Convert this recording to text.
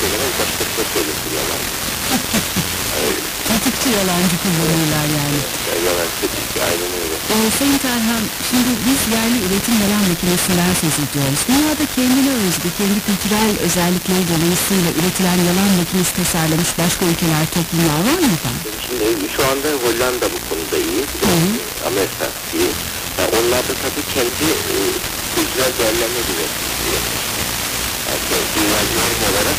söylemez, başkasına söylesin. Öyle. Tetikçi yalancı kullanırlar yani. Yani yalan tetikçi, aynen öyle. Ee, Sayın Tarhan, şimdi biz yerli üretim yalan makinesinden söz ediyoruz. Dünyada kendine özgü, kendi kültürel özellikleri dolayısıyla üretilen yalan makinesi tasarlamış başka ülkeler, toplumlar var mı efendim? Şimdi şu anda Hollanda bu konuda iyi. Amerika iyi. Yani onlar da tabii kendi e, kültürel değerlerini üretiyor. Yani kendi dünya olarak